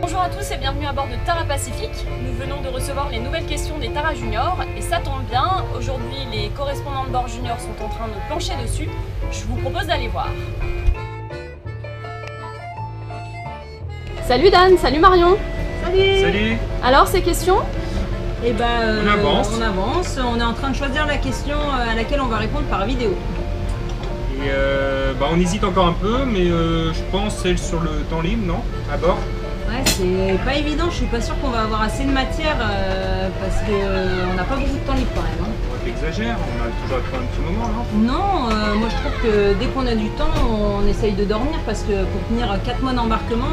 Bonjour à tous et bienvenue à bord de Tara Pacifique. Nous venons de recevoir les nouvelles questions des Tara Junior et ça tombe bien, aujourd'hui les correspondants de bord junior sont en train de plancher dessus. Je vous propose d'aller voir. Salut Dan, salut Marion Salut Salut Alors ces questions? Et bah, euh, On avance. on avance. On est en train de choisir la question euh, à laquelle on va répondre par vidéo. Et euh, bah, on hésite encore un peu, mais euh, je pense celle sur le temps libre, non? À bord? Ouais, c'est pas évident. Je suis pas sûre qu'on va avoir assez de matière euh, parce que euh, on n'a pas beaucoup de temps libre quand même. hein. On exagère, on a toujours à un petit moment, non? Non, euh, moi je trouve que dès qu'on a du temps, on essaye de dormir parce que pour tenir 4 mois d'embarquement,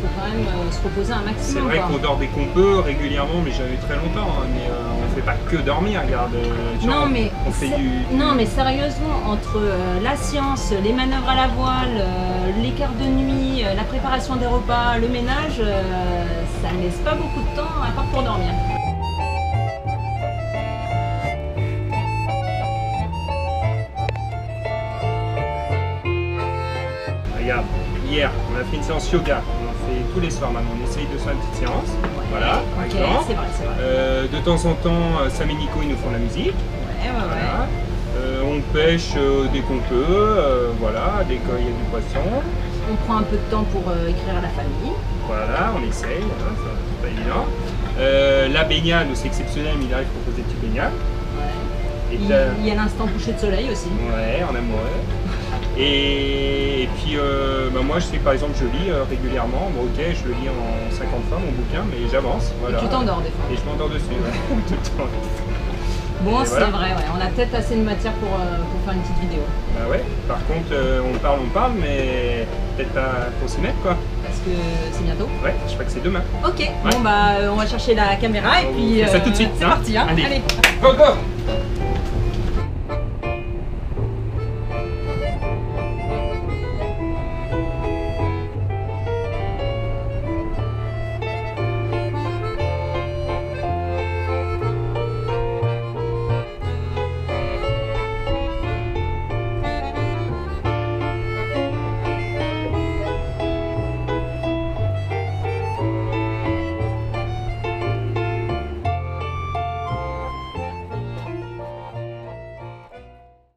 faut quand même euh, se reposer un C'est maximum. vrai quoi. qu'on dort dès qu'on peut, régulièrement, mais jamais très longtemps. hein, mais euh, on fait pas que dormir, regarde. euh, genre, Non mais, on fait c'est- du, non mais sérieusement, entre euh, la science, les manœuvres à la voile, les quarts de nuit, la préparation des repas, le ménage, ça ne laisse pas beaucoup de temps à part pour dormir. Regarde, hier, on a fait une séance yoga. On en fait tous les soirs maintenant. On essaye de faire une petite séance. Voilà, par Ok, exemple. c'est vrai, c'est vrai. Euh, de temps en temps, euh, Sam et Nico, ils nous font la musique. Ouais, ouais. Voilà. Euh, on pêche euh, dès qu'on peut, voilà, dès qu'il y a du poisson. On prend un peu de temps pour écrire à la famille. Voilà, on essaye, voilà, ça, c'est pas évident. La baignade, c'est exceptionnel, mais il arrive à proposer des petites baignades. Et Il, y a l'instant coucher de soleil aussi. Ouais, en amoureux. Et, et puis, euh, bah, moi, je sais par exemple, je lis euh, régulièrement. Bon, ok, je le lis en 50 fois, mon bouquin, mais j'avance. Voilà. Et tu t'endors des fois. Et je m'endors dessus, ouais, tout le temps. Bon, c'est voilà. vrai, ouais. on a peut-être assez de matière pour, euh, pour faire une petite vidéo. Bah ouais, par contre, euh, on parle, on parle, mais peut-être pas pour s'y mettre, quoi. Parce que c'est bientôt. Ouais, je crois que c'est demain. Ok, bon bah euh, on va chercher la caméra et On puis fait ça tout de suite, c'est hein. parti hein. Allez. Allez. Go, go